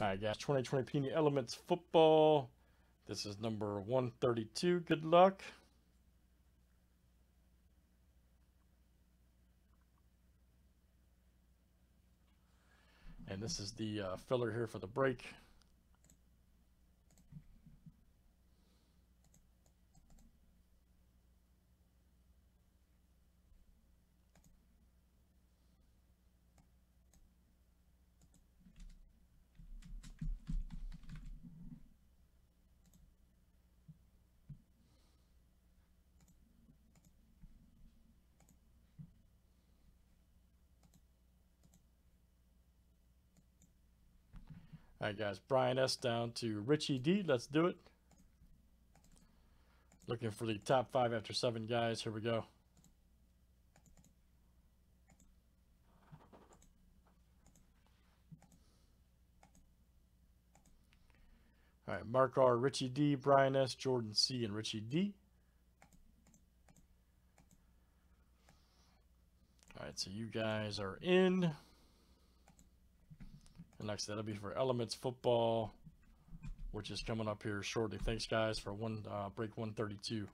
All right, guys. 2020 Panini Elements Football. This is number 132. Good luck. And this is the uh, filler here for the break. All right, guys. Brian S. down to Richie D. Let's do it. Looking for the top five after seven, guys. Here we go. All right, Mark R, Richie D, Brian S, Jordan C, and Richie D. All right, so you guys are in. And next, that'll be for Elements Football, which is coming up here shortly. Thanks, guys, for one uh, break 132.